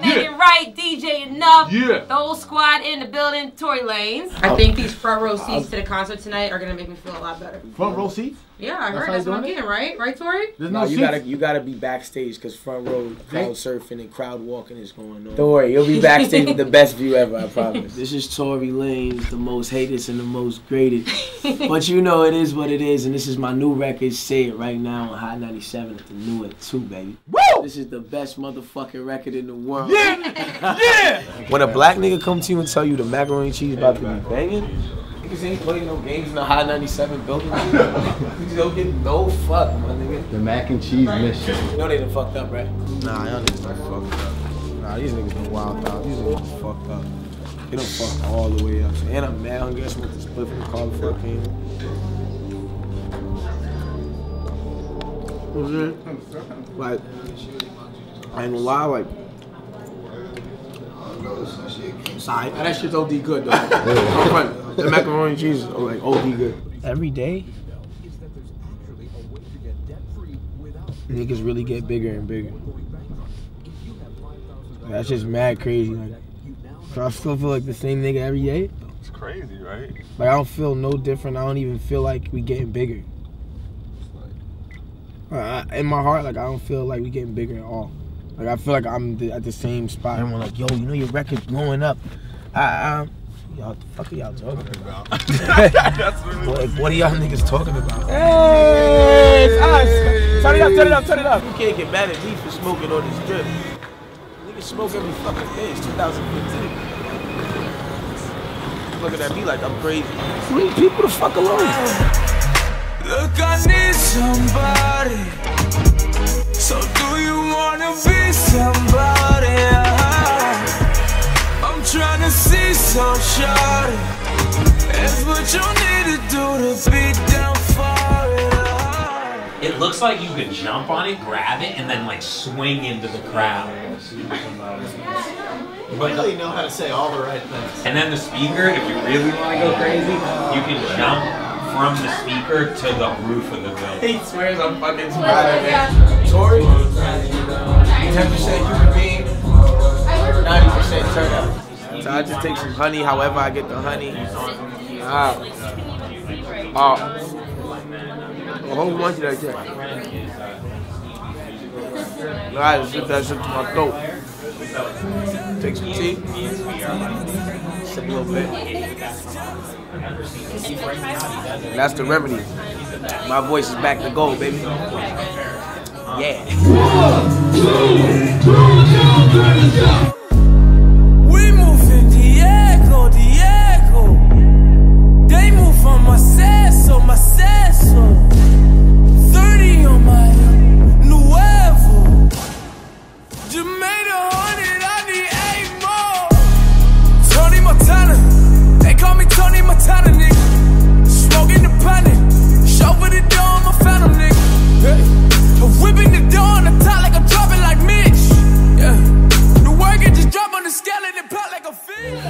Megan Ryte, DJ Enuff, Yeah. the whole squad in the building, Tory Lanez. I oh. think these front row seats to the concert tonight are gonna make me feel a lot better. Front row seats? Yeah, I That's heard how that's you what I'm getting, right? Right, Tory? There's No, no, you seats. gotta you gotta be backstage because front row crowd surfing and crowd walking is going on. Don't worry, you'll be backstage with the best view ever, I promise. This is Tory Lanez, the most hated and the most graded. but you know it is what it is, and this is my new record. Say it right now on Hot 97 at the new at 2, baby. Woo! This is the best motherfucking record in the world. Yeah! yeah! When a black nigga come to you and tell you the macaroni and cheese about to be banging, niggas ain't playing no games in the Hot 97 building. Niggas don't get no fuck, my nigga. The mac and cheese mission. You know they done fucked up, right? Nah, y'all niggas done fucked up. Nah, these niggas done wild out. These niggas done fucked up. They done fucked all the way up. And I'm mad hungry. I smoked the split from the car before I came. Mhm. Like, I ain't gonna lie, like, Sorry, that shit's OD good though. I'm. The macaroni and cheese is like OD good. Every day, niggas really get bigger and bigger. That's just mad crazy. Like, so I still feel like the same nigga every day. It's crazy, right? Like I don't feel no different. I don't even feel like we getting bigger. Uh, I- in my heart, like I don't feel like we getting bigger at all. Like I feel like I'm the, at the same spot. Everyone like, yo, you know your record's blowing up. I, I, y'all, the fuck are y'all talking about? what, what are y'all niggas talking about? Hey, it's us. Turn it up, turn it up, turn it up. You can't get mad at me for smoking on this drip. Niggas smoke every fucking day. It's 2015. Looking at me like I'm crazy. Leave people the fuck alone. Look, I need somebody. So do you wanna be somebody? I'm trying to see some shorty. It's what you need to do to be down for it. It looks like you could jump on it, grab it, and then like swing into the crowd. But really know how to say all the right things. and then the speaker, if you really want to go crazy, you can jump from the speaker to the roof of the building. He swears I'm fucking smart, man. Tory, 10% human being, 90% turnout. So I just take some honey, however I get the honey. Ah. Ah. A whole bunch of that shit. I just slip that shit to my throat. Take some tea. Sip a little bit. That's the remedy. My voice is back to gold, baby. Yeah. We